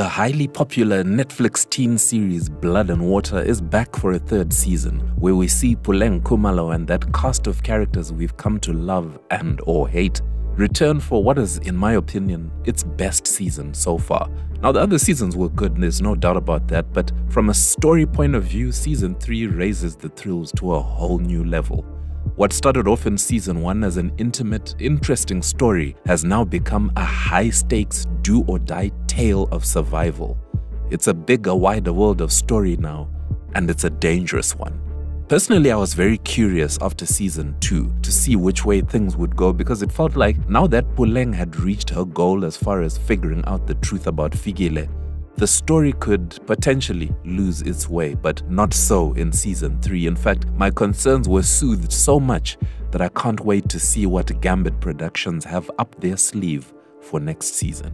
The highly popular Netflix teen series Blood and Water is back for a third season, where we see Puleng Khumalo and that cast of characters we've come to love and or hate return for what is, in my opinion, its best season so far. Now, the other seasons were good, there's no doubt about that, but from a story point of view, season 3 raises the thrills to a whole new level. What started off in season 1 as an intimate, interesting story has now become a high stakes, do or die tale of survival. It's a bigger, wider world of story now, and it's a dangerous one. Personally, I was very curious after season 2 to see which way things would go because it felt like now that Puleng had reached her goal as far as figuring out the truth about Fikile, the story could potentially lose its way, but not so in season 3. In fact, my concerns were soothed so much that I can't wait to see what Gambit Productions have up their sleeve for next season.